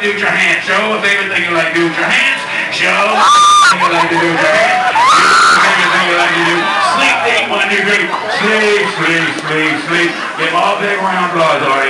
like to do with your hands. Show a favorite thing you like to do with your hands. Show a thing you like to do with your hands. Show a favorite thing you like to do. Sleep, eight, one, two, three. Sleep, sleep, sleep, sleep. Give all big round applause, audience.